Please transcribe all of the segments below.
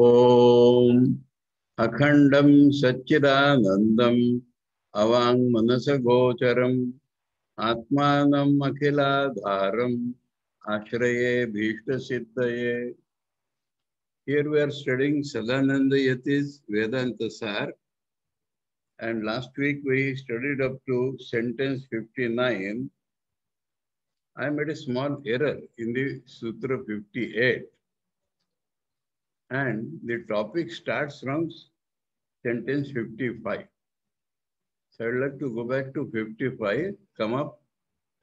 ॐ अखण्डं सच्चिदानन्दम् अवाङ्मनसगोचरम् आत्मानम् अखिलाधारम् आश्रये भीष्टसिद्धये Here we are studying Sadananda Yati's Vedanta Sar. And last week we studied up to sentence 59. I made a small error in the Sutra 58. And the topic starts from sentence 55. So I'd like to go back to 55, come up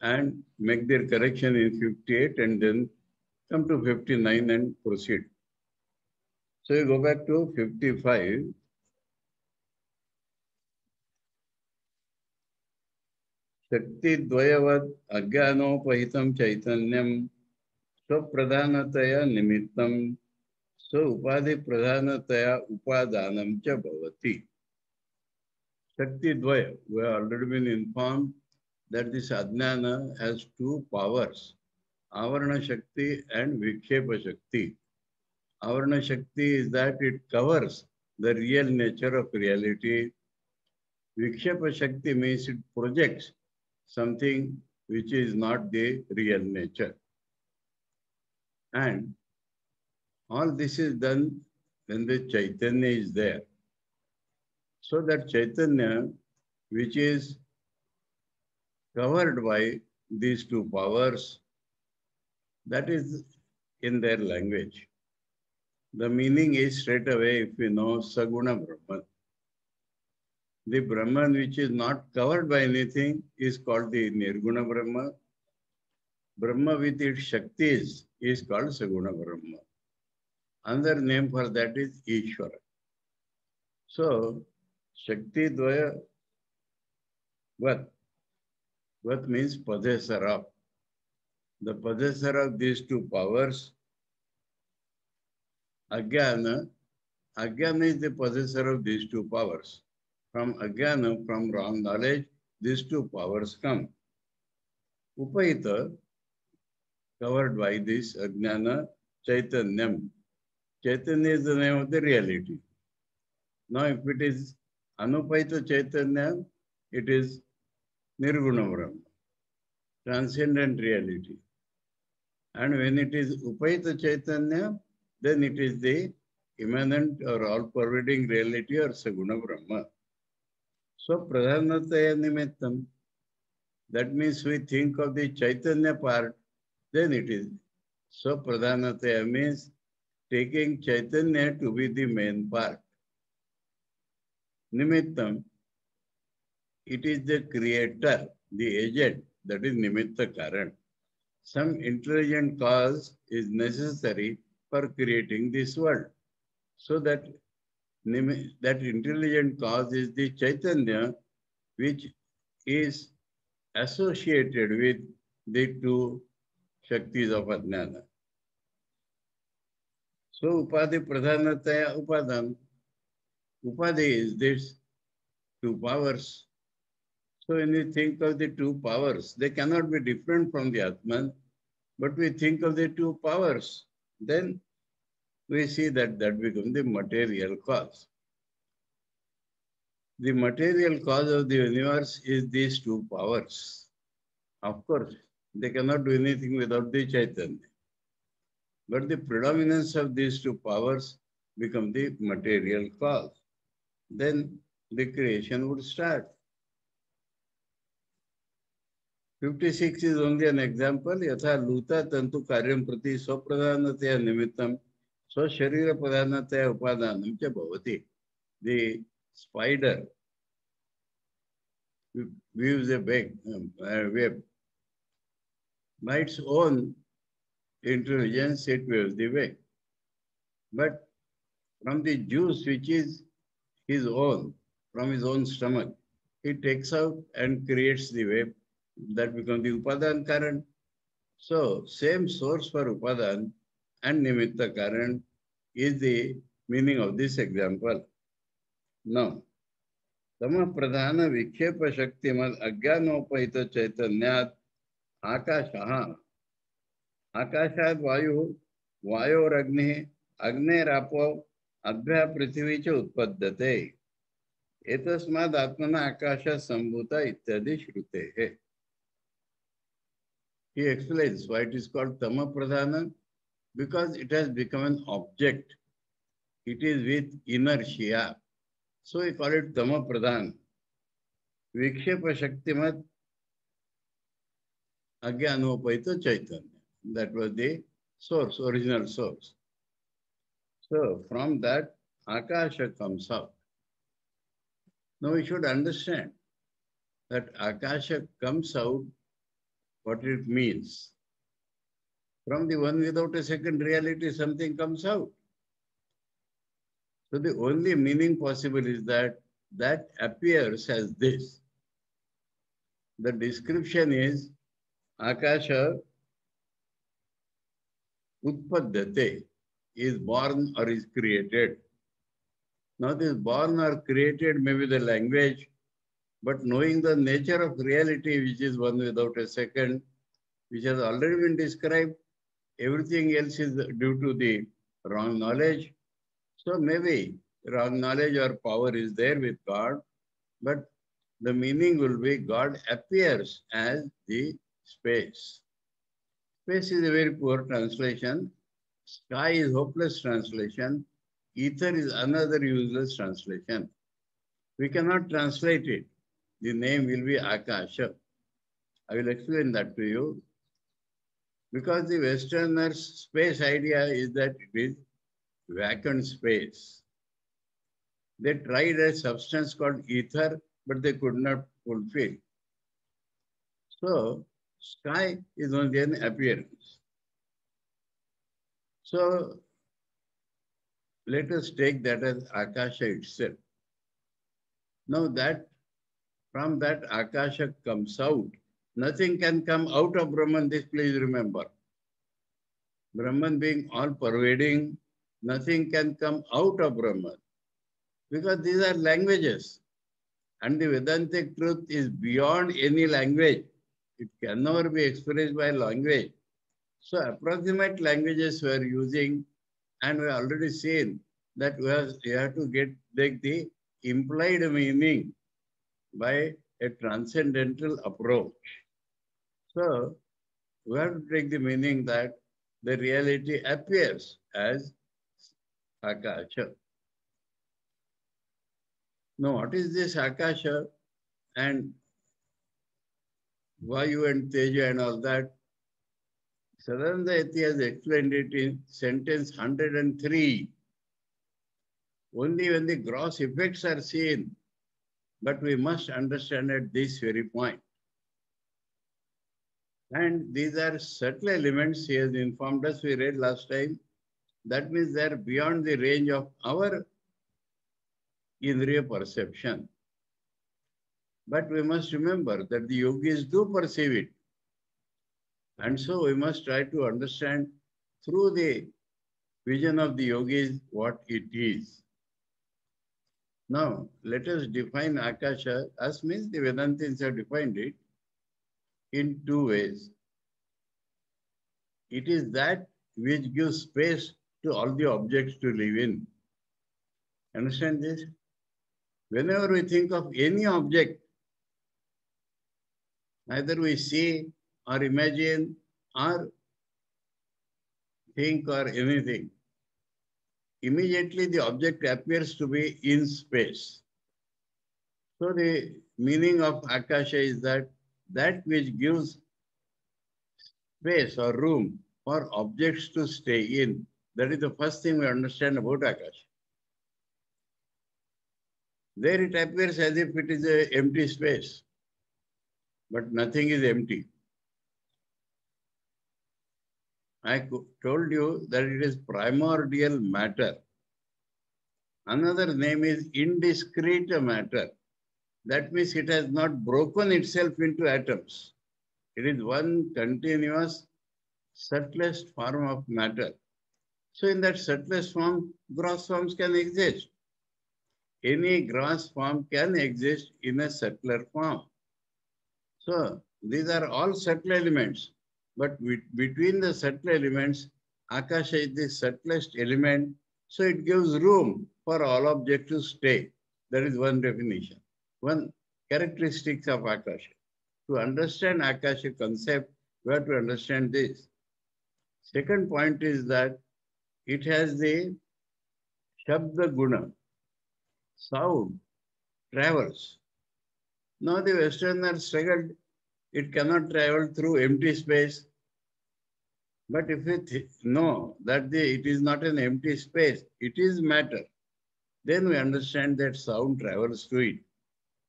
and make their correction in 58 and then come to 59 and proceed. So you go back to 55. शक्तिद्वयवत् अज्ञानोपहितं चैतन्यं स्वप्रधानतया निमित्तं सो उपाधि प्रधानतया उपादान चलती शक्ति द्वय we already been inform that this अज्ञान has two powers आवरण शक्ति एंड विक्षेप शक्ति आवरण शक्ति is that it covers the real nature of reality विक्षेप शक्ति means it projects something which is not the real nature and all this is done when the Chaitanya is there. So that Chaitanya, which is covered by these two powers, that is in their language. The meaning is straight away, if you know, Saguna Brahman. The Brahman which is not covered by anything is called the Nirguna Brahma. Brahma with its Shaktis is called Saguna Brahma. Another name for that is Ishvara. So, Shakti Dvaya, what? What means possessor of? The possessor of these two powers, Ajnana, Ajnana is the possessor of these two powers. From Ajnana, from wrong knowledge, these two powers come. Upahita, covered by this Ajnana, Chaitanyam. Chaitanya is the name of the reality. Now, if it is Anupaita Chaitanya, it is Nirguna Brahma, transcendent reality. And when it is Upaita Chaitanya, then it is the immanent or all-pervading reality or Saguna Brahma. So, Pradhanataya Nimittam, that means we think of the Chaitanya part, then it is. So, Pradhanataya means taking Chaitanya to be the main part. Nimittam, it is the creator, the agent, that is Nimitta Karan. Some intelligent cause is necessary for creating this world. So that, that intelligent cause is the Chaitanya, which is associated with the two Shaktis of Ajnana. So Upadhi Pradhanataya Upadan. Upadhi is this two powers. So when we think of the two powers, they cannot be different from the Atman, but we think of the two powers, then we see that that becomes the material cause. The material cause of the universe is these two powers. Of course, they cannot do anything without the Chaitanya. But the predominance of these two powers become the material cause. Then the creation would start. 56 is only an example. Yatha luta tantu karyam prati swapradhanataya nimittam swasharira pradhanataya upadanam cha bhavati. The spider weaves a web, a um, uh, web. By its own intelligence, it weaves the web. But from the juice which is his own, from his own stomach, he takes out and creates the web that becomes the Upadan Karan. So, same source for Upadan and Nimitta Karan is the meaning of this example. Now, तम प्रधान विक्षेप शक्ति मद अज्ञानोपहित चैतन्यात आकाश आकाशात वायू वायोर अग्नि अग्नेर आपोआप अभ्या पृथ्वीचे उत्पद्धते. एतस्माद आत्मना आकाशात संभूता इत्यादी श्रुते हे. He explain why it is called तम प्रधान because it has become an object it is with inertia so you call it तम प्रधान विक्षेप शक्तिमत अज्ञानोपैत चैतन्य That was the source, original source. So from that, Akasha comes out. Now we should understand that Akasha comes out what it means. From the one without a second reality, something comes out. So the only meaning possible is that that appears as this. The description is Akasha Utpaddate is born or is created. Now this born or created may be the language, but knowing the nature of reality, which is one without a second, which has already been described, everything else is due to the wrong knowledge. So maybe wrong knowledge or power is there with God, but the meaning will be God appears as the space. Space is a very poor translation. Sky is hopeless translation. Ether is another useless translation. We cannot translate it. The name will be Akasha. I will explain that to you. Because the Westerners' space idea is that it is vacant space. They tried a substance called ether, but they could not fulfill. So, sky is only an appearance. So, let us take that as Akasha itself. Now that from that Akasha comes out, nothing can come out of Brahman, this please remember. Brahman being all pervading, nothing can come out of Brahman. Because these are languages. And the Vedantic truth is beyond any language. It can never be expressed by language. So approximate languages we are using, and we already seen that we have, have to get take the implied meaning by a transcendental approach. So we have to take the meaning that the reality appears as Akasha. Now, what is this Akasha and Vayu and Teja and all that? Sadananda has explained it in sentence 103. Only when the gross effects are seen, but we must understand at this very point. And these are subtle elements he has informed us, we read last time. That means they are beyond the range of our Indriya perception. But we must remember that the yogis do perceive it. And so we must try to understand through the vision of the yogis what it is. Now, let us define Akasha as means the Vedantins have defined it in two ways. It is that which gives space to all the objects to live in. Understand this? Whenever we think of any object, either we see or imagine or think or anything, immediately the object appears to be in space. So the meaning of Akasha is that that which gives space or room for objects to stay in. That is the first thing we understand about Akasha. There it appears as if it is an empty space, but nothing is empty. I told you that it is primordial matter. Another name is indiscrete matter. That means it has not broken itself into atoms. It is one continuous, subtlest form of matter. So in that subtlest form, gross forms can exist. Any gross form can exist in a subtler form. So these are all subtle elements. But between the subtle elements, Akasha is the subtlest element. So it gives room for all objects to stay. That is one definition. One characteristics of Akasha. To understand Akasha concept, we have to understand this. Second point is that it has the Shabda Guna. Sound travels. Now the Westerner struggled, it cannot travel through empty space. But if we know that the, it is not an empty space, it is matter, then we understand that sound travels through it,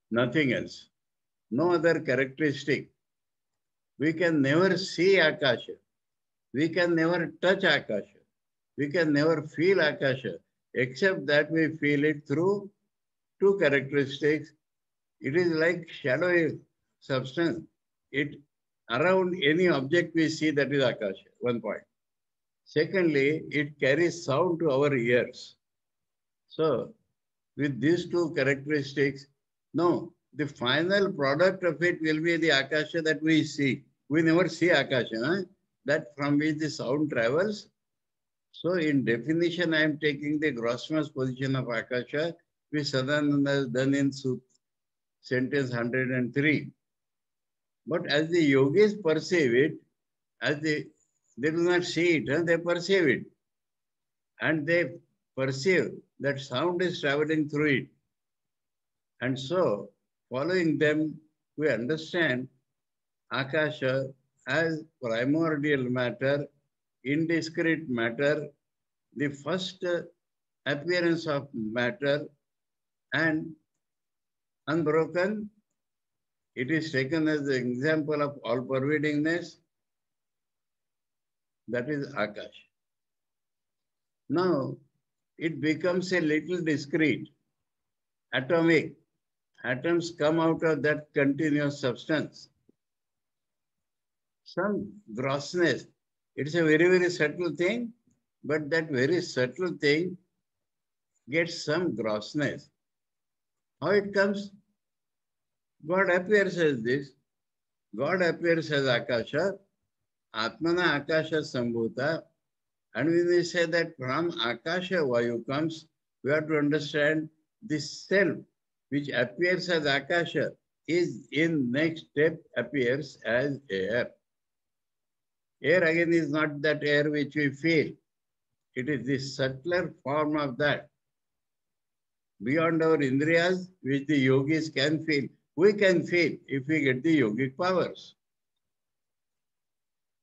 nothing else. No other characteristic. We can never see Akasha. We can never touch Akasha. We can never feel Akasha, except that we feel it through two characteristics. It is like shadowy substance. It around any object we see that is Akasha, one point. Secondly, it carries sound to our ears. So with these two characteristics, no, the final product of it will be the Akasha that we see. We never see Akasha, huh? that from which the sound travels. So in definition, I am taking the grossness position of Akasha, which Sadananda has done in sentence 103. But as the yogis perceive it, as they, they do not see it, huh? they perceive it. And they perceive that sound is traveling through it. And so, following them, we understand Akasha as primordial matter, indiscrete matter, the first appearance of matter, and unbroken. It is taken as the example of all pervadingness. That is Akash. Now, it becomes a little discrete, atomic. Atoms come out of that continuous substance. Some grossness. It's a very, very subtle thing, but that very subtle thing gets some grossness. How it comes? God appears as this. God appears as Akasha. Atmana Akasha Sambhuta. And when we say that from Akasha Vayu comes, we have to understand this self which appears as Akasha is in next step appears as air. Air again is not that air which we feel. It is the subtler form of that. Beyond our indriyas, which the yogis can feel. We can feel if we get the yogic powers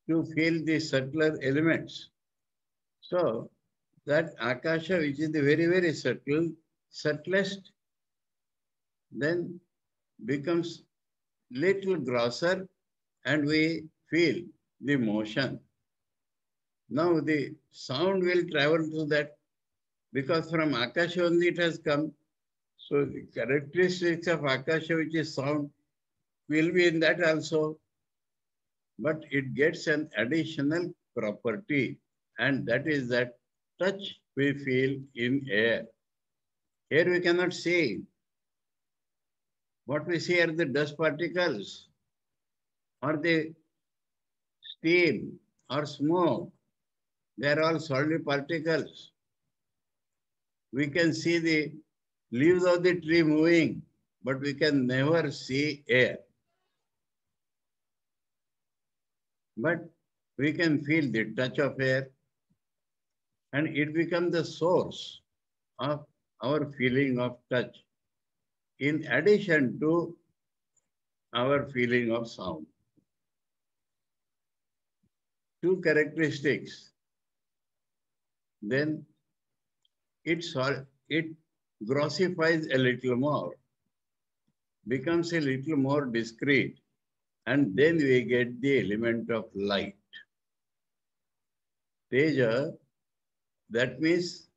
to feel the subtler elements. So that Akasha, which is the very, very subtle, subtlest, then becomes little grosser and we feel the motion. Now the sound will travel to that because from Akasha only it has come. So the characteristics of Akasha, which is sound, will be in that also. But it gets an additional property and that is that touch we feel in air. Here we cannot see. What we see are the dust particles or the steam or smoke. They are all solid particles. We can see the leaves of the tree moving, but we can never see air. But we can feel the touch of air and it becomes the source of our feeling of touch in addition to our feeling of sound. Two characteristics. Then it, it grossifies a little more, becomes a little more discrete, and then we get the element of light. Teja that means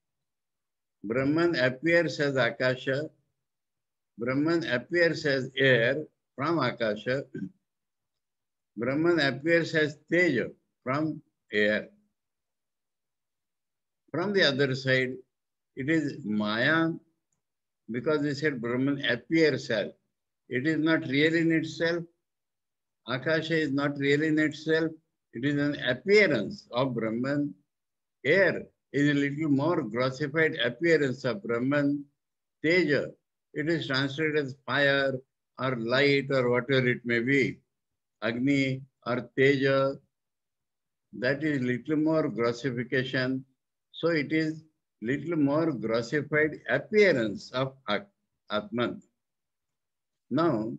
Brahman appears as Akasha, Brahman appears as air from Akasha, Brahman appears as Teja from air. From the other side, it is Maya because they said Brahman appears as. It is not real in itself. Akasha is not real in itself. It is an appearance of Brahman. Air is a little more grossified appearance of Brahman. Teja, it is translated as fire or light or whatever it may be. Agni or Teja, that is little more grossification. So it is little more grossified appearance of Atman. Now,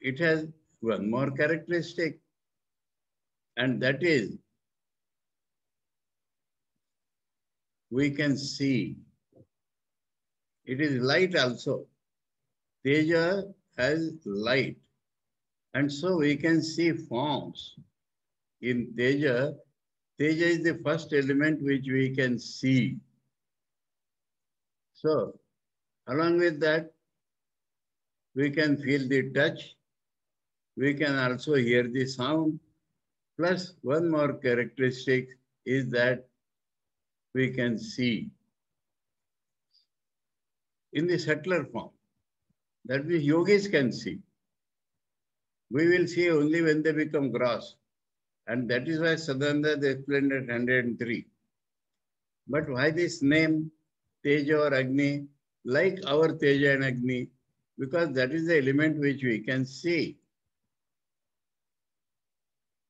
it has one more characteristic, and that is we can see. It is light also. Teja has light. And so we can see forms. In Teja, Teja is the first element which we can see. So, along with that, we can feel the touch. We can also hear the sound. Plus, one more characteristic is that we can see in the subtler form. That means yogis can see. We will see only when they become gross. And that is why Sadananda explained at 103. But why this name, Teja or Agni, like our Teja and Agni? Because that is the element which we can see.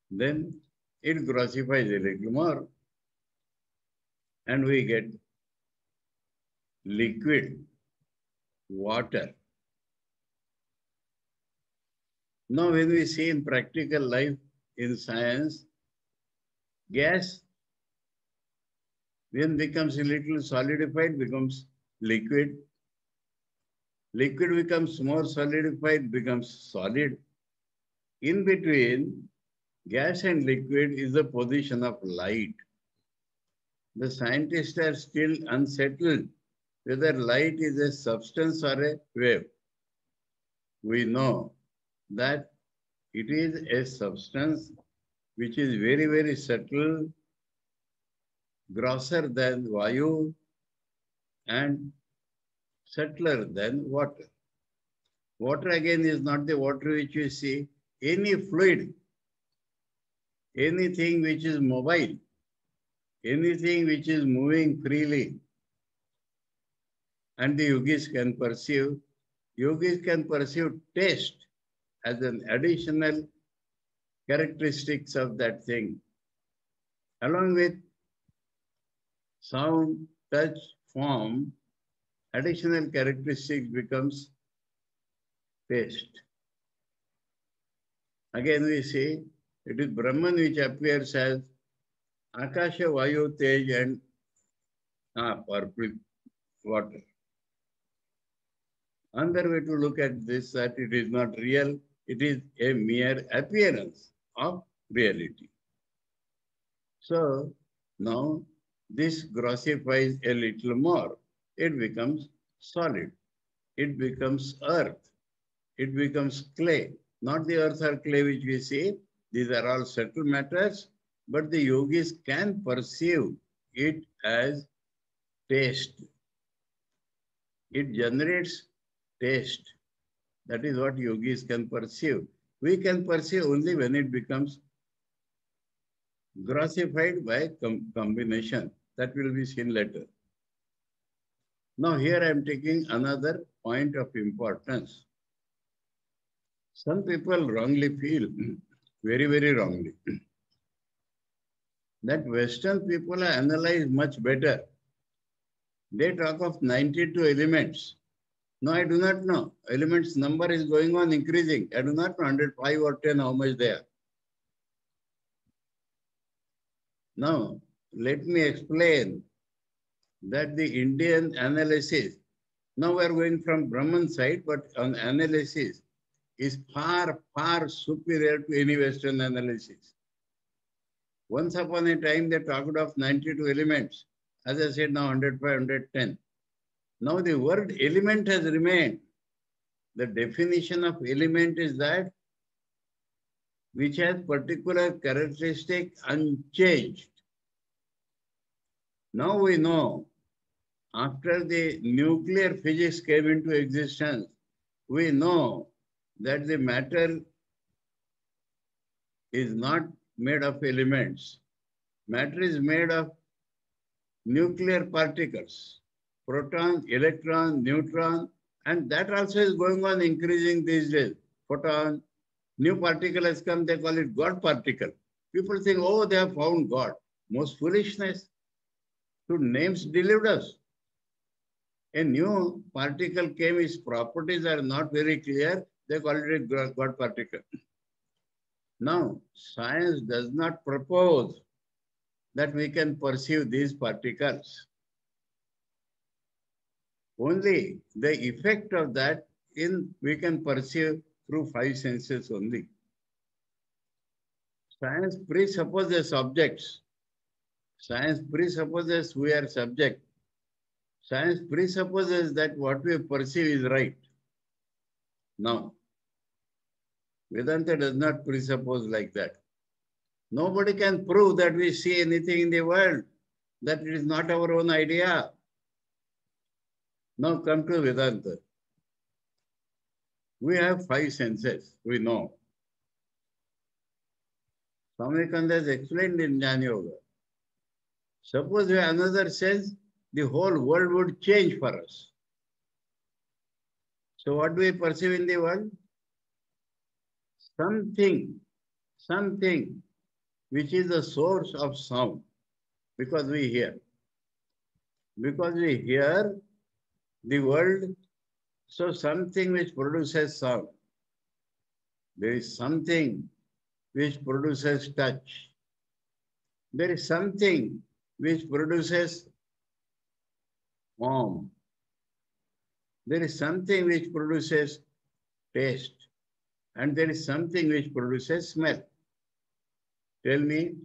Then it grossifies a little more. And we get liquid water. Now, when we see in practical life, in science, gas then becomes a little solidified, becomes liquid. Liquid becomes more solidified, becomes solid. In between, gas and liquid is the position of light. The scientists are still unsettled whether light is a substance or a wave. We know that it is a substance which is very, very subtle, grosser than Vayu, and subtler than water. Water again is not the water which you see. Any fluid, anything which is mobile, anything which is moving freely, and the yogis can perceive, yogis can perceive taste as an additional characteristics of that thing. Along with sound, touch, form, additional characteristics becomes taste. Again we see it is Brahman which appears as Akasha, Vayu, Tej and ah, purple water. Another way to look at this that it is not real, it is a mere appearance of reality. So now this grossifies a little more. It becomes solid. It becomes earth. It becomes clay. Not the earth or clay which we see. These are all subtle matters, but the yogis can perceive it as taste. It generates taste. That is what yogis can perceive. We can perceive only when it becomes grossified by com combination. That will be seen later. Now here I am taking another point of importance. Some people wrongly feel, very, very wrongly, that Western people are analyzed much better. They talk of 92 elements. No, I do not know. Elements number is going on increasing. I do not know 105 or 10 how much they are. Now, let me explain that the Indian analysis, now we are going from Brahman side, but on analysis is far, far superior to any Western analysis. Once upon a time, they talked of 92 elements. As I said, now 105, 110. Now the word element has remained. The definition of element is that which has particular characteristic unchanged. Now we know after the nuclear physics came into existence, we know that the matter is not made of elements. Matter is made of nuclear particles, proton, electron, neutron, and that also is going on increasing these days. Photon, new particle has come, they call it God particle. People think, oh, they have found God. Most foolishness. To names delivered us. A new particle came, its properties are not very clear. They call it a God particle. Now, science does not propose that we can perceive these particles. Only the effect of that in we can perceive through five senses only. Science presupposes objects. Science presupposes we are subject. Science presupposes that what we perceive is right. Now, Vedanta does not presuppose like that. Nobody can prove that we see anything in the world, that it is not our own idea. Now come to Vedanta. We have five senses, we know. Swami Kanda has explained in Jnana Yoga. Suppose we another sense, the whole world would change for us. So what do we perceive in the world? Something, something which is the source of sound because we hear. Because we hear the world, so something which produces sound. There is something which produces touch. There is something which produces warmth. There is something which produces taste. And there is something which produces smell. Tell me,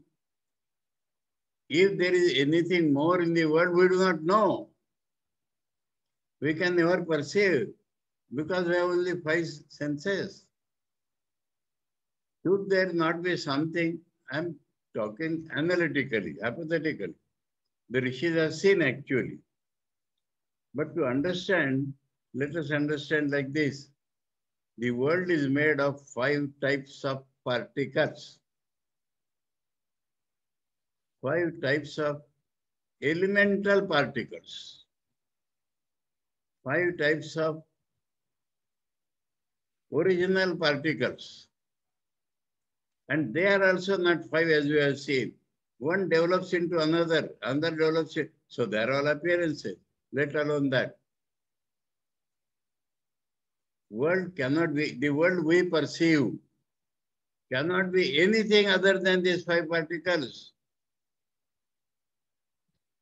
if there is anything more in the world, we do not know. We can never perceive because we have only five senses. Should there not be something? I'm talking analytically, hypothetically. The rishis have seen actually. But to understand, let us understand like this. The world is made of five types of particles five types of elemental particles, five types of original particles. And they are also not five as we have seen. One develops into another, another develops. So they are all appearances, let alone that. World cannot be, the world we perceive cannot be anything other than these five particles.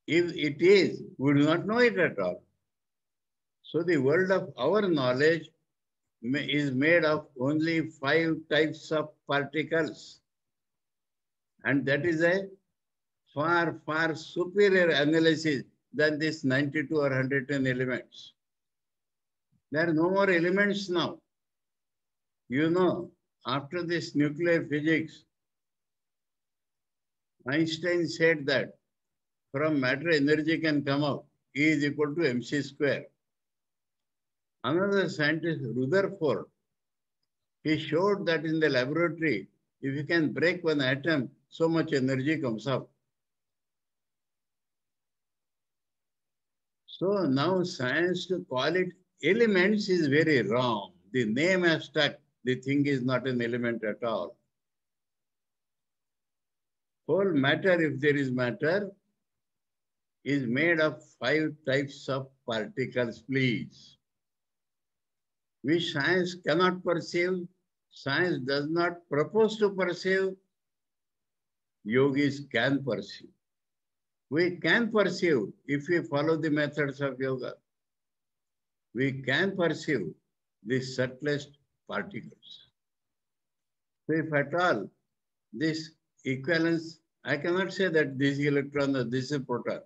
If it is, we do not know it at all. So the world of our knowledge is made of only five types of particles. And that is a far, far superior analysis than this 92 or 110 elements. There are no more elements now. You know, after this nuclear physics, Einstein said that from matter energy can come out. E is equal to mc square. Another scientist, Rutherford, he showed that in the laboratory, if you can break one atom, so much energy comes out. So now science to call it elements is very wrong. The name has stuck. The thing is not an element at all. Whole matter, if there is matter, is made of five types of particles, please. Which science cannot perceive, science does not propose to perceive, yogis can perceive. We can perceive if we follow the methods of yoga. We can perceive the subtlest particles. So if at all this equivalence, I cannot say that this electron or this is proton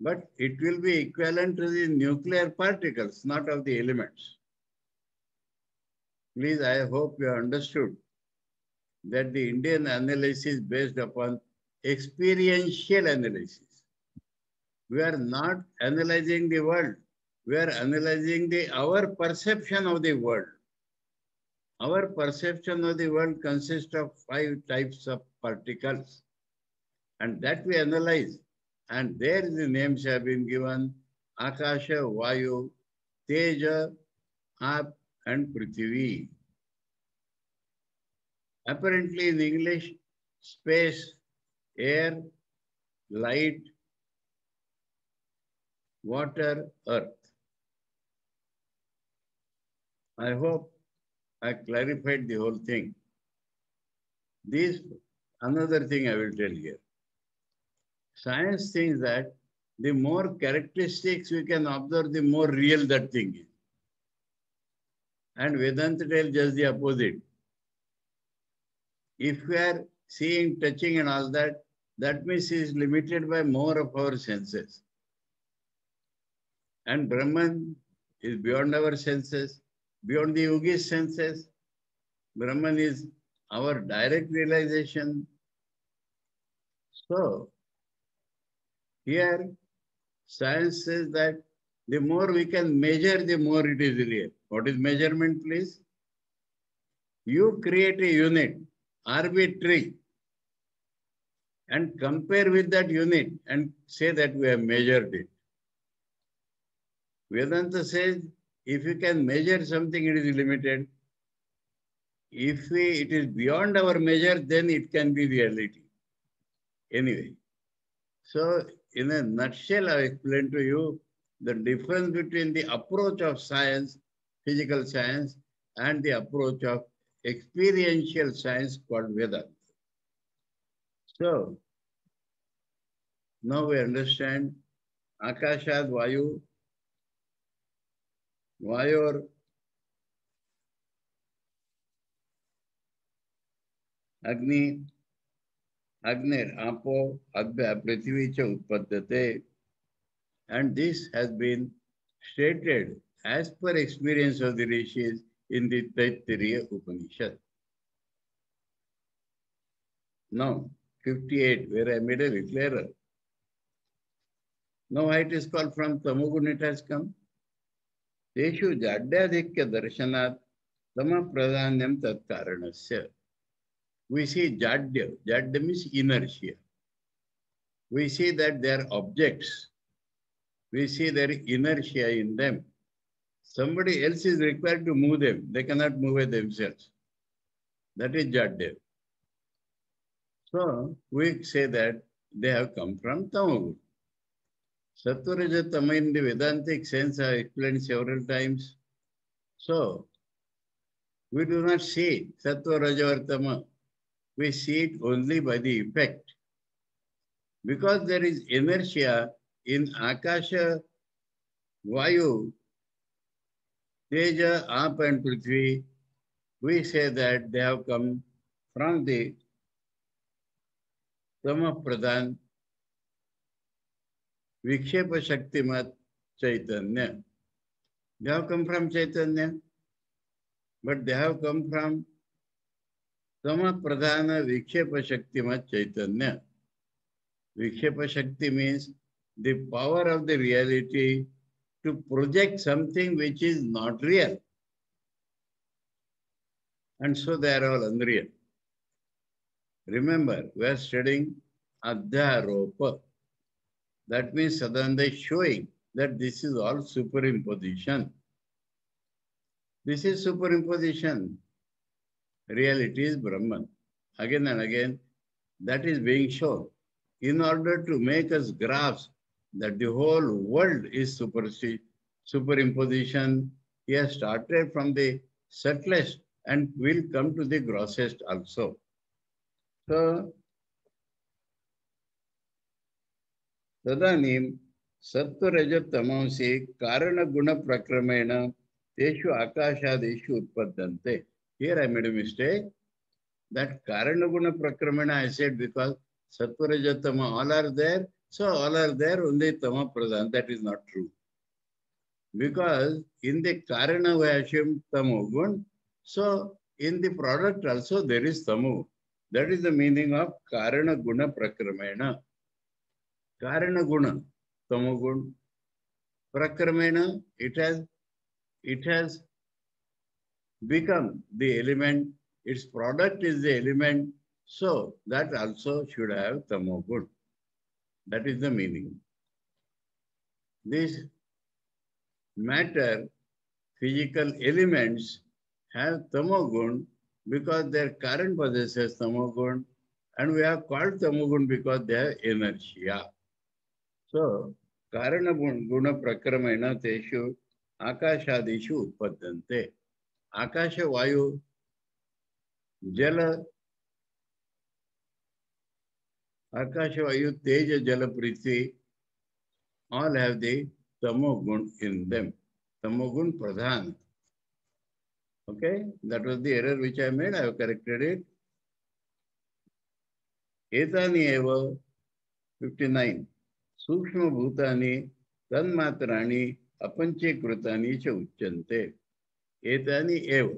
but it will be equivalent to the nuclear particles, not of the elements. Please, I hope you understood that the Indian analysis is based upon experiential analysis. We are not analyzing the world. We are analyzing the our perception of the world. Our perception of the world consists of five types of particles. And that we analyze And there the names have been given Akasha, Vayu, Teja, Ap, and Prithvi. Apparently in English, space, air, light, water, earth. I hope I clarified the whole thing. This, another thing I will tell here. Science thinks that the more characteristics we can observe, the more real that thing is. And Vedanta tells just the opposite. If we are seeing, touching and all that, that means is limited by more of our senses. And Brahman is beyond our senses, beyond the yogi's senses. Brahman is our direct realization. So, here science says that the more we can measure, the more it is real. What is measurement, please? You create a unit, arbitrary, and compare with that unit and say that we have measured it. Vedanta says if you can measure something, it is limited. If we, it is beyond our measure, then it can be reality. Anyway, so in a nutshell, I explained to you the difference between the approach of science, physical science, and the approach of experiential science called Vedanta. So, now we understand Akashad Vayu, Vayur, Agni, अग्निर आपो अग्नि पृथ्वी च उत्पद्यते। And this has been stated as per experience of the rishis in Taittiriya Upanishad now 58 where I made a declarer no height is called from तमोगुण it has come देशु जाड्याधिक्य दर्शनात् तम प्राधान्यम तत्कारणस्य we see jadya. Jadya means inertia. We see that they are objects. We see their inertia in them. Somebody else is required to move them. They cannot move it themselves. That is jadya. So we say that they have come from tamogun Sattva in the Vedantic sense I explained several times. So, we do not see Sattva Rajavartama. We see it only by the effect. Because there is inertia in Akasha, Vayu, Teja, Ap and Prithvi, we say that they have come from the Tama Pradhan Vikshepa Shaktimat Chaitanya. They have come from Chaitanya, but they have come from Tama Pradhana Vikshepa Shaktimat Chaitanya. Vikshepa Shakti means the power of the reality to project something which is not real. And so they are all unreal. Remember, we are studying Adhyaropa. That means Sadananda is showing that this is all superimposition. This is superimposition Reality is Brahman. Again and again, that is being shown in order to make us grasp that the whole world is super, superimposition. He has started from the subtlest and will come to the grossest also. So तदानीं सत्वरजतमांसि कारणगुणप्रक्रमेण तेषु आकाशादिषु उत्पद्यन्ते here I made a mistake. That Karanaguna Prakramena I said because Satvarajatama all are there. So all are there, only Tama Pradhan. That is not true. Because in the Karana we assume Tamogun. So in the product also there is Tamu. That is the meaning of Karana Guna Prakramena. Karana Guna, Tamogun. Prakramena, it has, it has become the element its product is the element so that also should have tamogun That is the meaning. This matter, physical elements have tamogun because their current possesses tamogun and we have called tamogun because they have inertia. So, karana guna prakramena teshu akashadishu utpadante. Akasha vayu jala Akasha Vayu, Teja, Jala, Prithvi, all have the Tamogun in them. Tamogun Pradhan. Okay, that was the error which I made. I have corrected it. Etani eva 59. Sukshma Bhutani Tanmatrani Apanchikrutani cha uchante. Eva.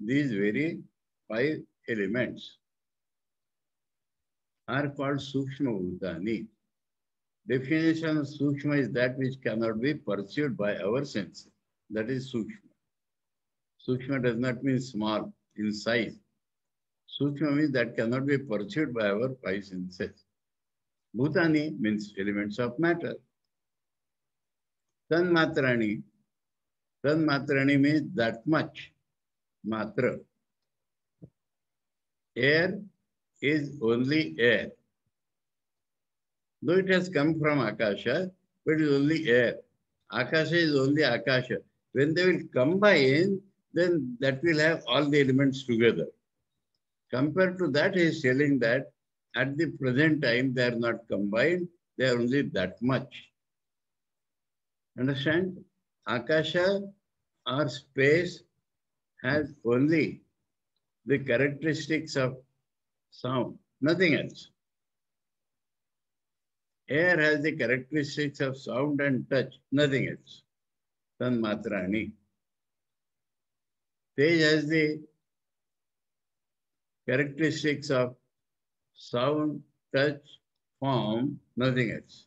These very five elements are called Sukshma Bhutani. Definition of Sukshma is that which cannot be perceived by our senses. That is Sukshma. Sukshma does not mean small in size. Sukshma means that cannot be perceived by our five senses. Bhutani means elements of matter. Tan Matrani. Tan Matrani means that much. Matra. Air is only air. Though it has come from Akasha, but it is only air. Akasha is only Akasha. When they will combine, then that will have all the elements together. Compared to that, he is telling that at the present time, they are not combined, they are only that much. Understand? Akasha or space has only the characteristics of sound, nothing else. Air has the characteristics of sound and touch, nothing else. Tan Matrani. Tej has the characteristics of sound, touch, form, nothing else.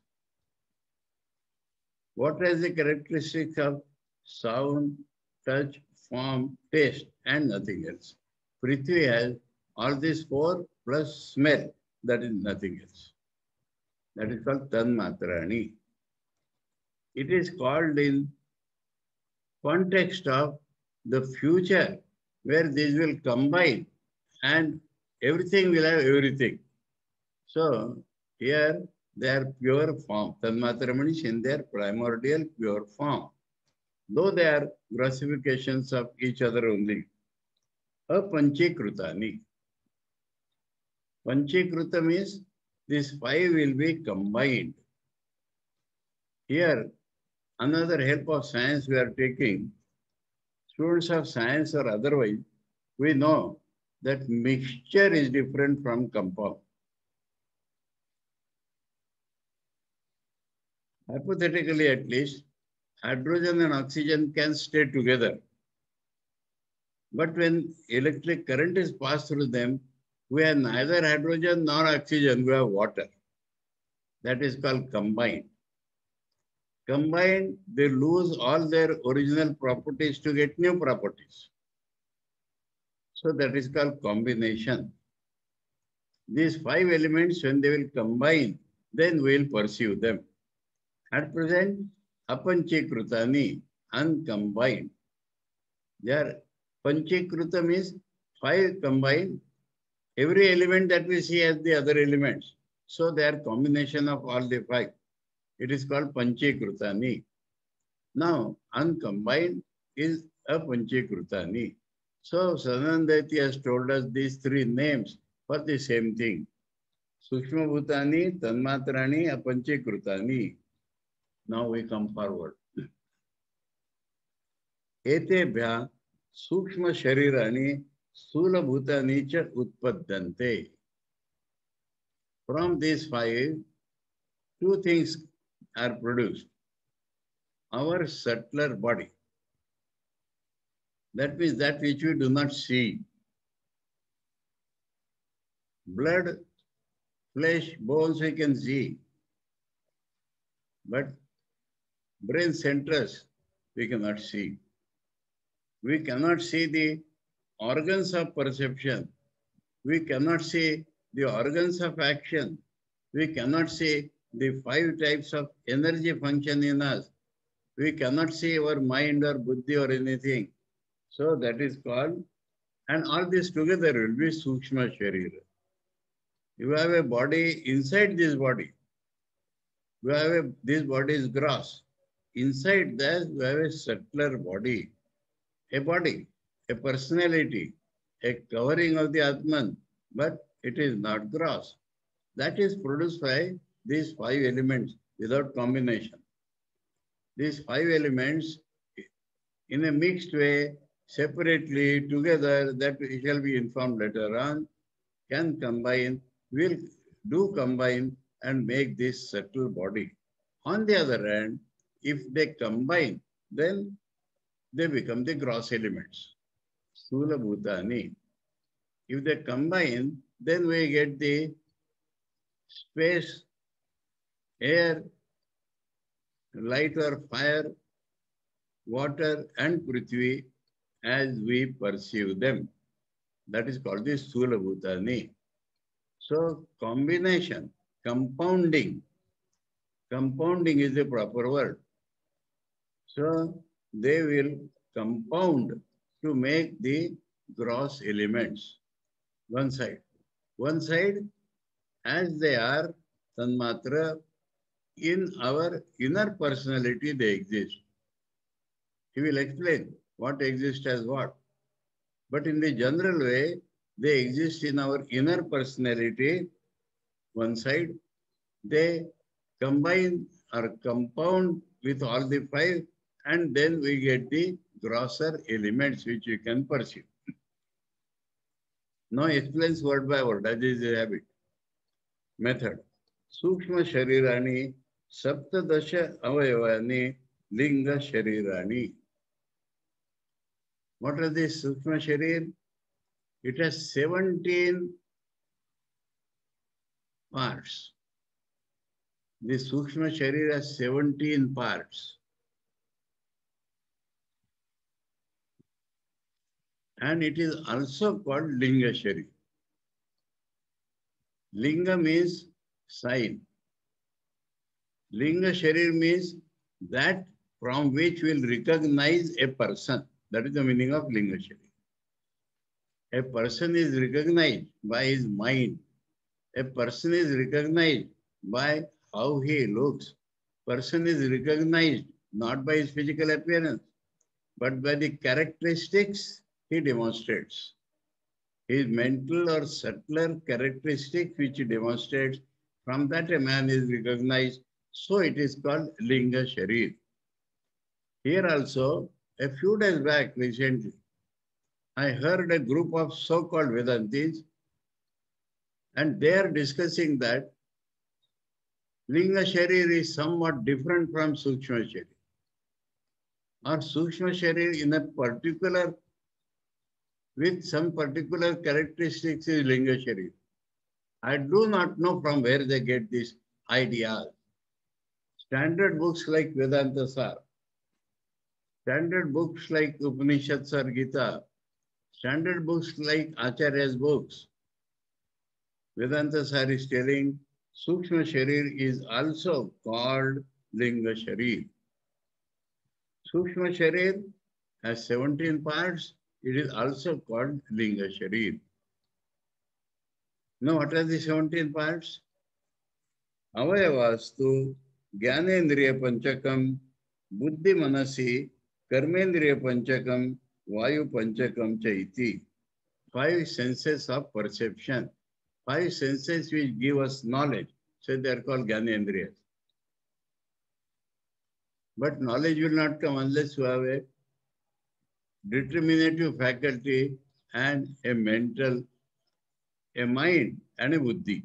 What has the characteristics of sound, touch, form, taste, and nothing else? Prithvi has all these four plus smell, that is nothing else. That is called Tanmatrani. It is called in context of the future where these will combine and everything will have everything. So here they are pure form. Tanmatramani is in their primordial pure form. Though they are grossifications of each other only. Apanchikrutani. Panchikruta means these five will be combined. Here, another help of science we are taking, students of science or otherwise, we know that mixture is different from compound. Hypothetically, at least, hydrogen and oxygen can stay together. But when electric current is passed through them, we have neither hydrogen nor oxygen, we have water. That is called combined. Combined, they lose all their original properties to get new properties. So that is called combination. These five elements, when they will combine, then we will pursue them. At present, apanchikrutani, uncombined. They are panchikruta means five combined Every element that we see as the other elements. So they are combination of all the five. It is called Panchekrutani. Now, uncombined is a Panchekrutani. So Sadanandati has told us these three names for the same thing. Sukshma Bhutani, Tanmatrani, Apanchekrutani. Now we come forward. Etebhya Sukshma Sharirani Sthulabhutani cha Utpaddante. From these five, two things are produced. Our subtler body. That means that which we do not see. Blood, flesh, bones we can see. But brain centers we cannot see we cannot see the organs of perception. We cannot see the organs of action. We cannot see the five types of energy function in us. We cannot see our mind or buddhi or anything. So that is called, and all this together will be Sukshma Sharira. You have a body inside this body. You have a, this body is gross. Inside that, you have a subtler body, a body, a personality, a covering of the Atman, but it is not gross. That is produced by these five elements without combination. These five elements in a mixed way, separately, together, that we shall be informed later on, can combine, will do combine and make this subtle body. On the other hand, if they combine, then they become the gross elements. Sthula Bhutani. If they combine, then we get the space, air, light or fire, water and Prithvi as we perceive them. That is called the Sthula Bhutani. So combination, compounding, compounding is the proper word. So they will compound to make the gross elements. One side. One side, as they are, Tanmatra, in our inner personality they exist. He will explain what exists as what. But in the general way, they exist in our inner personality, one side. They combine or compound with all the five and then we get the grosser elements which we can perceive. Now explains word by word, that is the habit. Method. Sukshma Sharirani Saptadasha Avayavani Linga Sharirani. What are these Sukshma Sharir? It has 17 parts. The Sukshma Sharir has 17 parts. And it is also called Linga Sharir. Linga means sign. Linga Sharir means that from which we will recognize a person. That is the meaning of Linga Sharir. A person is recognized by his mind. A person is recognized by how he looks. Person is recognized not by his physical appearance, but by the characteristics he demonstrates. His mental or subtler characteristic which he demonstrates, from that a man is recognized. So it is called Linga Sharir. Here also, a few days back recently, I heard a group of so-called Vedantis and they are discussing that Linga Sharir is somewhat different from Sukshma Sharir. Or Sukshma Sharir in a particular with some particular characteristics is Linga Sharir. I do not know from where they get this idea. Standard books like Vedanta Sar, standard books like Upanishads or Gita, standard books like Acharya's books. Vedanta Sar is telling Sukshma Sharir is also called Linga Sharir. Sukshma Sharir has 17 parts it is also called Linga Sharir. Now, what are the 17 parts? Avayavastu, Jnanendriya Panchakam, Buddhi Manasi, Karmendriya Panchakam, Vayu Panchakam Chaiti. Five senses of perception. Five senses which give us knowledge. So they are called Jnanendriyas. But knowledge will not come unless you have a determinative faculty and a mental, a mind and a buddhi.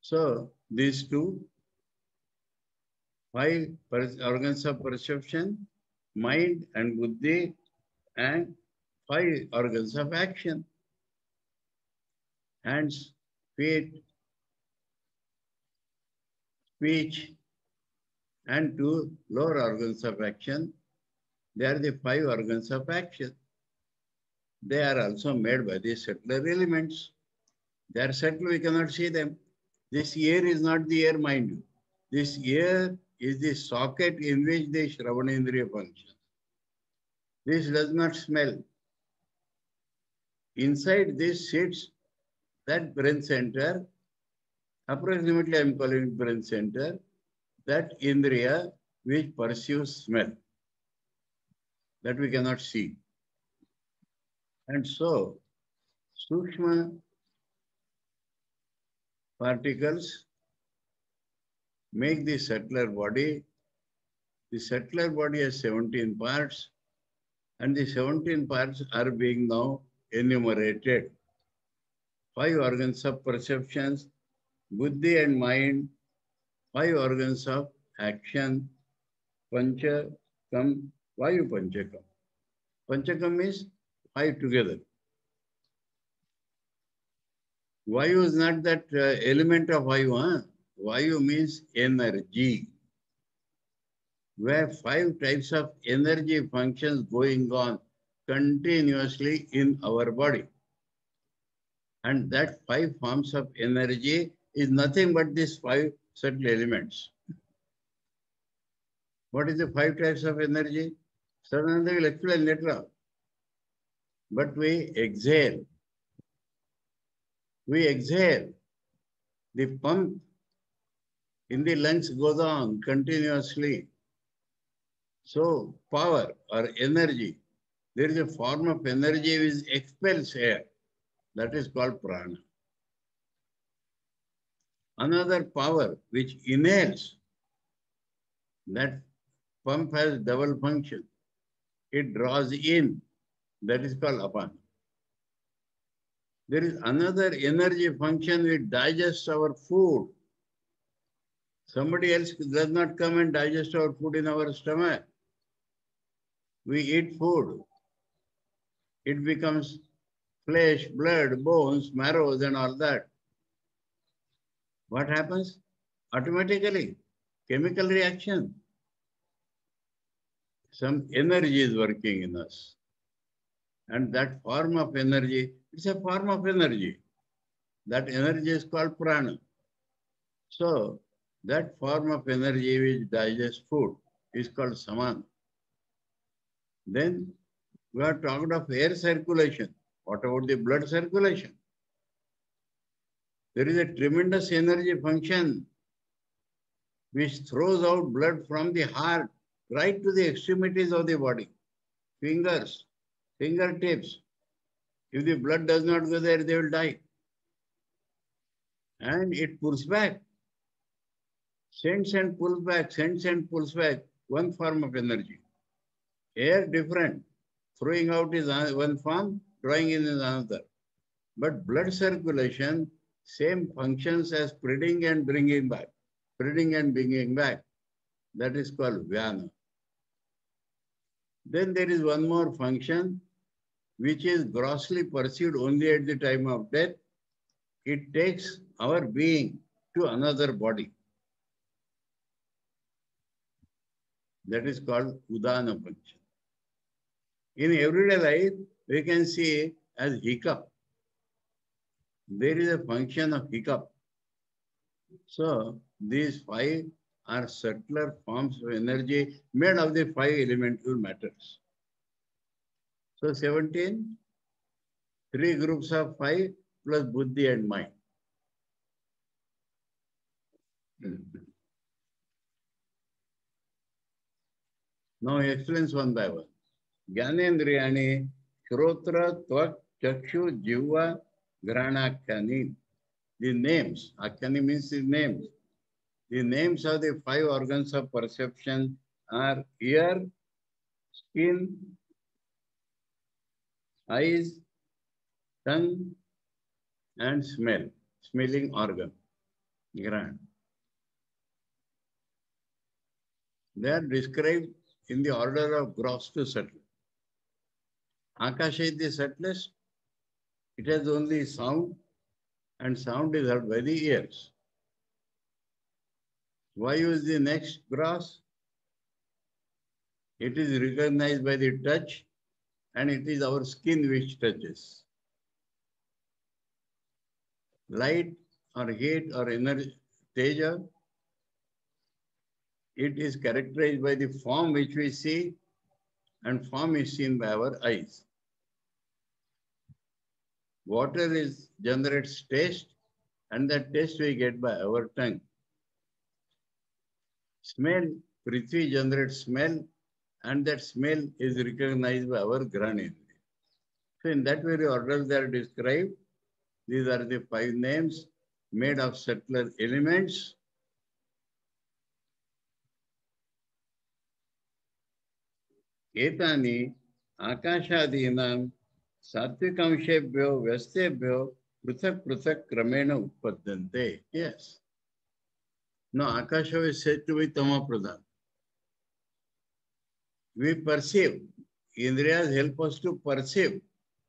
So these two, five organs of perception, mind and buddhi, and five organs of action. Hands, feet, speech, and two lower organs of action, they are the five organs of action. They are also made by the subtler elements. They are subtle, we cannot see them. This ear is not the ear, mind you. This ear is the socket in which the Shravanendriya functions. This does not smell. Inside this sits that brain center, approximately I am calling brain center, that Indriya which perceives smell that we cannot see. And so, Sukshma particles make the subtler body. The subtler body has 17 parts, and the 17 parts are being now enumerated. Five organs of perceptions, buddhi and mind, five organs of action, pancha, kam, vayu panchakam. Panchakam means five together. Vayu is not that uh, element of Vayu. Huh? Vayu means energy. We have five types of energy functions going on continuously in our body. And that five forms of energy is nothing but these five subtle elements. What is the five types of energy? Sadananda will explain later on. But we exhale. We exhale. The pump in the lungs goes on continuously. So power or energy, there is a form of energy which expels air. That is called prana. Another power which inhales, that pump has double function. It draws in, that is called apana. There is another energy function which digests our food. Somebody else does not come and digest our food in our stomach. We eat food. It becomes flesh, blood, bones, marrows, and all that. What happens? Automatically, chemical reaction. Some energy is working in us. And that form of energy, it's a form of energy. That energy is called prana. So, that form of energy which digests food is called samana. Then we are talking of air circulation. What about the blood circulation? There is a tremendous energy function which throws out blood from the heart right to the extremities of the body, fingers, fingertips. If the blood does not go there, they will die. And it pulls back, sends and pulls back, sends and pulls back, one form of energy. Air different, throwing out is one form, drawing in is another. But blood circulation, same functions as spreading and bringing back, spreading and bringing back. That is called Vyana. Then there is one more function which is grossly pursued only at the time of death. It takes our being to another body. That is called Udana function. In everyday life, we can see as hiccup. There is a function of hiccup. So these five are subtler forms of energy made of the five elemental matters. So 17, three groups of five plus buddhi and mind. Now he explains one by one. Gyanendriyani, Shrotra, Tvak, Chakshu, Jiva, Granakani. The names, Akani means the names. The names of the five organs of perception are ear, skin, eyes, tongue, and smell, smelling organ, gland. They are described in the order of gross to subtle. Akasha is the subtlest. It has only sound, and sound is heard by the ears. Vayu is the next grass. It is recognized by the touch, and it is our skin which touches. Light or heat or energy, it is characterized by the form which we see and form is seen by our eyes. Water is generates taste and that taste we get by our tongue Smell, Prithvi generates smell and that smell is recognized by our granary. So in that very order they are described. These are the five names made of subtler elements. एतानि आकाशादीनां सात्विकांशेभ्यो व्यस्तेभ्यो पृथक पृथक क्रमेण उत्पद्यन्ते yes now akasha is said to be tama pradhan. We perceive. Indriyas help us to perceive.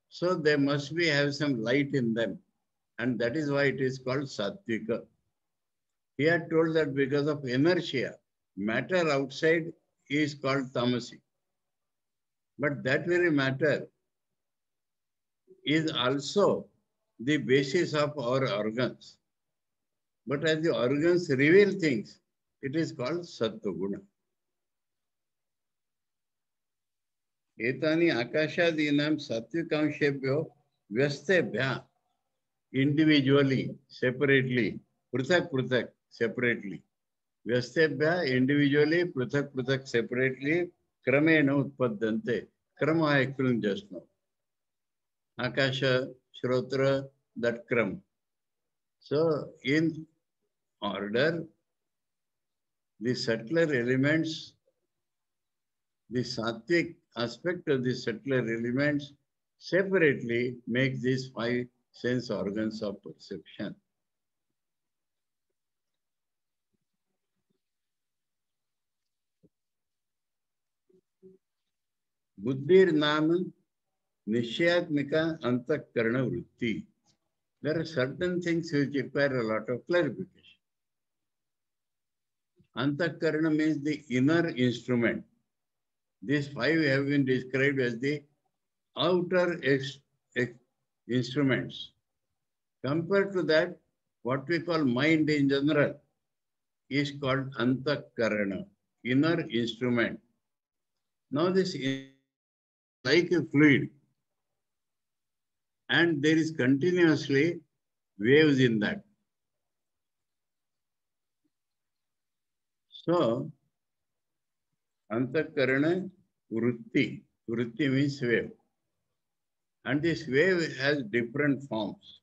So they must be have some light in them. And that is why it is called sattvika he had told that because of inertia matter outside is called tamasi. But that very matter is also the basis of our organs. But as the organs reveal things, it is called sattva guna. एतानि आकाशादीनां सात्विकांशेभ्यो व्यस्तेभ्यः individually separately पृथक पृथक separately व्यस्तेभ्यः individually पृथक पृथक separately क्रमेण उत्पद्यन्ते क्रम हा ऐकून just no आकाश श्रोत्र दट क्रम so in order, the subtler elements, the sattvic aspect of the subtler elements separately make these five sense organs of perception. Buddhir Nama Nishyatmika Antakarana Vritti. There are certain things which require a lot of clarification. Antakarana means the inner instrument. These five have been described as the outer ex, ex, instruments. Compared to that, what we call mind in general is called Antakarana, inner instrument. Now this is like a fluid and there is continuously waves in that. So, Antakarana Vritti. Vritti means wave. And this wave has different forms.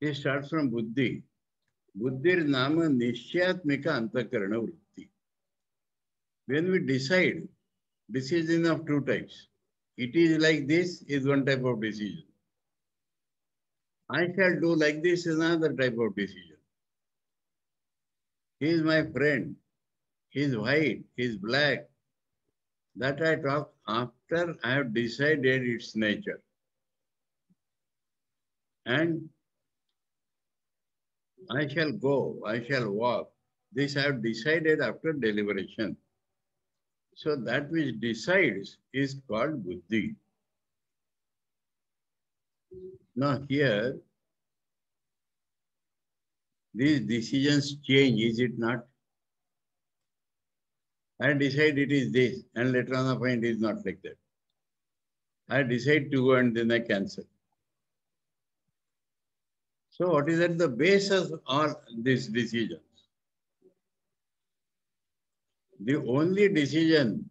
It starts from Buddhi. Buddhir Nama Nishyatmika Antakarana Vritti. When we decide, decision of two types. It is like this is one type of decision. I shall do like this is another type of decision. He is my friend. He is white. He is black. That I talk after I have decided its nature. And I shall go, I shall walk. This I have decided after deliberation. So that which decides is called buddhi. Now here, these decisions change, is it not? I decide it is this, and later on I find it is not like that. I decide to go and then I cancel. So what is at the base of these decisions? The only decision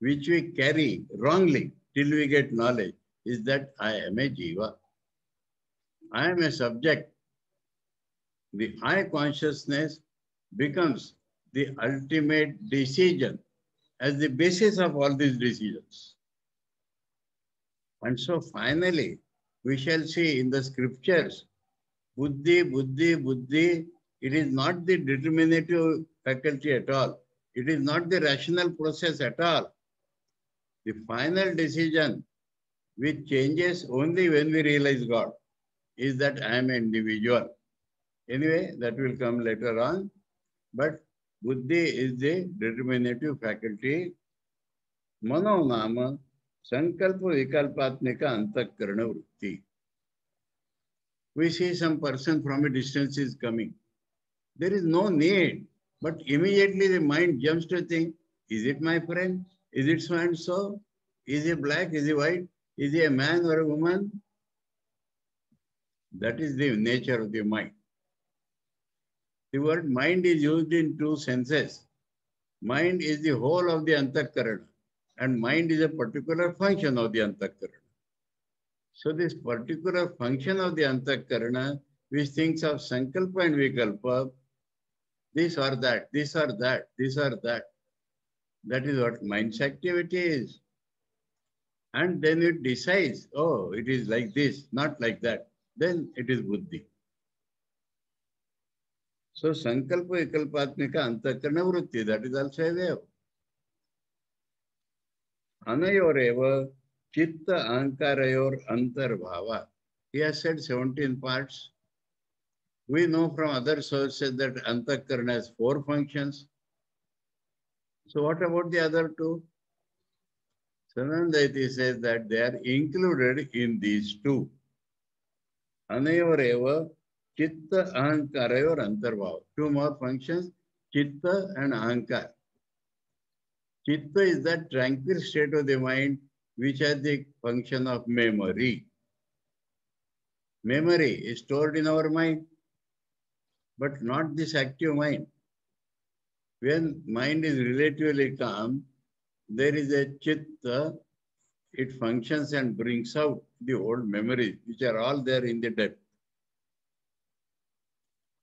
which we carry wrongly till we get knowledge is that I am a jiva. I am a subject. The high consciousness becomes the ultimate decision as the basis of all these decisions. And so finally, we shall see in the scriptures, buddhi, buddhi, buddhi, it is not the determinative faculty at all. It is not the rational process at all. The final decision, which changes only when we realize God, is that I am an individual. Anyway, that will come later on. But buddhi is the determinative faculty. Mano nama sankalpa vikalpatmika antakarana vritti. We see some person from a distance is coming. There is no need, but immediately the mind jumps to think, is it my friend? Is it so and so? Is he black? Is he white? Is he a man or a woman? That is the nature of the mind. The word mind is used in two senses. Mind is the whole of the antakarana and mind is a particular function of the antakarana. So this particular function of the antakarana, which thinks of sankalpa and vikalpa, this or that, this or that, this or that. That is what mind's activity is. And then it decides, oh, it is like this, not like that. Then it is buddhi. So sankalpa vikalpatmika antakarana vritti, that is also a way of. Anayoreva chitta ahankarayor antarbhava. He has said 17 parts. We know from other sources that antakarana has four functions. So what about the other two? Sanandaiti says that they are included in these two. Anayoreva chitta ahankarayor antarbhava. Two more functions, chitta and ahankar. Chitta is that tranquil state of the mind which has the function of memory. Memory is stored in our mind, but not this active mind. When mind is relatively calm, there is a chitta, it functions and brings out the old memories, which are all there in the depth.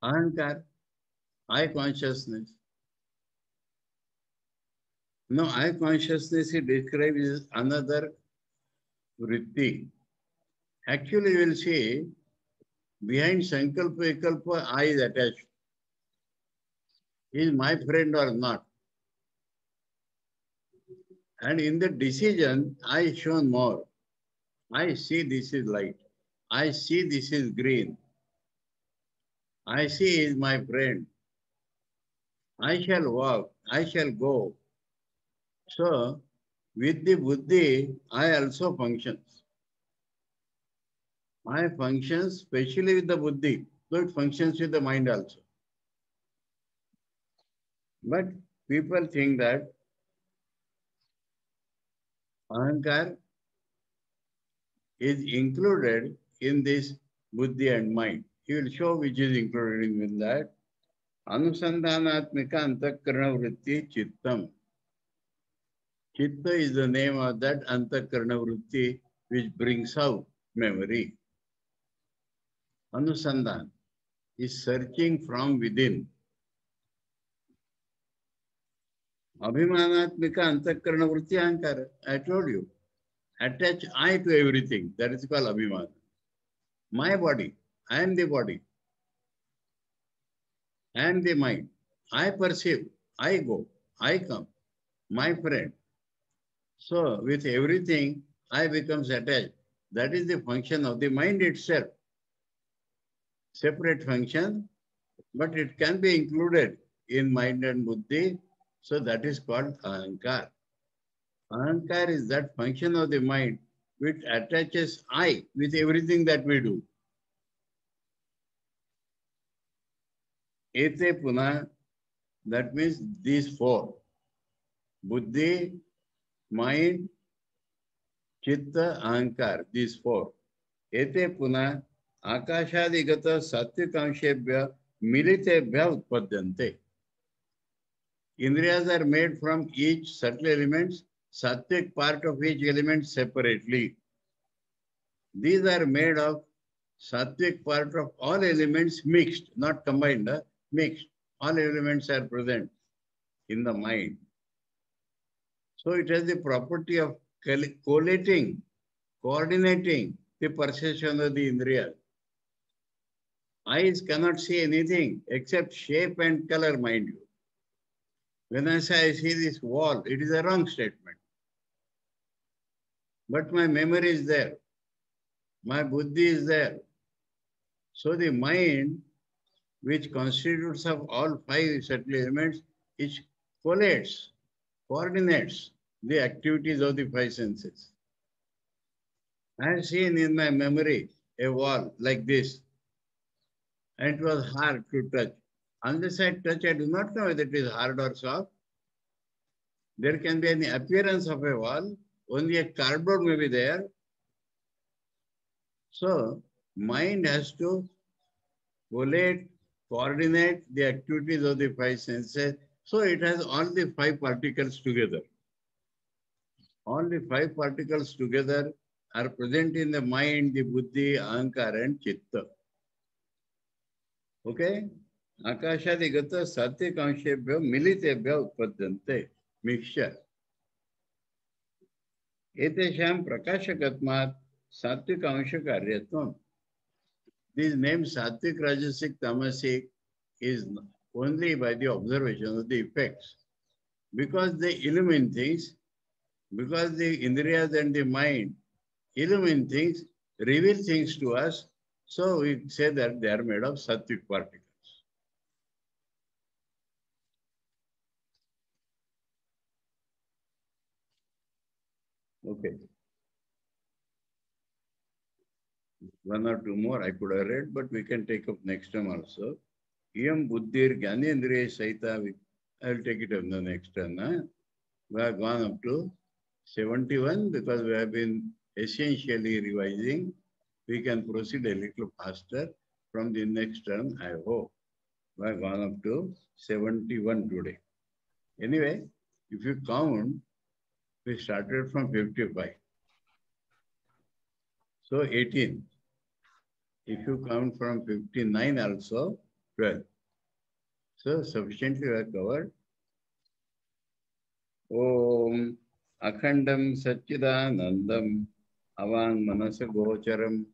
Ahankar, I consciousness. No, I consciousness he describes as another vritti. Actually, you will see behind Sankalpa Vikalpa, I is attached. Is my friend or not? And in the decision, I shown more. I see this is light. I see this is green. I see is my friend. I shall walk. I shall go. So, with the buddhi, I also functions. My functions especially with the buddhi, so it functions with the mind also. But people think that ahankar is included in this buddhi and mind. He will show which is included in that. Anusandhanatmika antakarana vritti chittam. Chitta is the name of that antakarana vritti which brings out memory. Anusandhan is searching from within. Abhimanatmika antakarana vritti ahankara. I told you. Attach I to everything. That is called Abhimana. My body. I am the body. I am the mind. I perceive. I go. I come. My friend. So with everything, I becomes attached. That is the function of the mind itself. Separate function, but it can be included in mind and buddhi. So that is called ahankar. Ahankar is that function of the mind which attaches I with everything that we do. Ete Puna, that means these four. Buddhi, mind, chitta, ahankar. these four. Ete Puna, आकाशादिगत सात्विकांशेभ्य मिलितेभ्य उत्पद्यन्ते Indriyas are made from each subtle elements, sattvic part of each element separately. These are made of sattvic part of all elements mixed, not combined mixed. All elements are present in the mind. So it has the property of collating, coordinating the perception of the Indriyas. Eyes cannot see anything except shape and color, mind you. When I say I see this wall, it is a wrong statement. But my memory is there. My buddhi is there. So the mind, which constitutes of all five subtle elements, it collates, coordinates the activities of the five senses. I have seen in my memory a wall like this and it was hard to touch. Unless I touch, I do not know whether it is hard or soft. There can be any appearance of a wall, only a cardboard may be there. So, mind has to collate, coordinate the activities of the five senses. So it has all the five particles together. All the five particles together are present in the mind, the buddhi, ahankar, and chitta. Okay? आकाशादिगत सात्विकांशेभ्य मिलितेभ्य उत्पद्यन्ते mixture एतेषां प्रकाशकत्वात् सात्विकांशकार्यत्वं these names sattvic, rajasic, tamasic is only by the observation of the effects. Because they illumine things, because the indriyas and the mind illumine things, reveal things to us, so we say that they are made of sattvic particles. Okay. One or two more I could have read, but we can take up next time also. Iyam buddhir gyanendriya saita, I'll take it on the next time. Huh? We have gone up to 71 because we have been essentially revising. We can proceed a little faster from the next term, I hope. We have gone up to 71 today. Anyway, if you count, we started from 55. So 18. If you count from 59 also, 12. So sufficiently we are covered. Om Akhandam Satchidanandam Avang Manasa Gocharam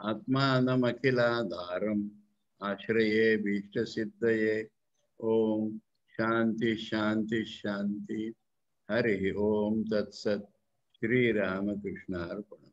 Atmanam Akhiladharam Ashraye Vishta Siddhaye Om Shanti Shanti Shanti Hari Om Tat Sat Sri Ramakrishna Arpana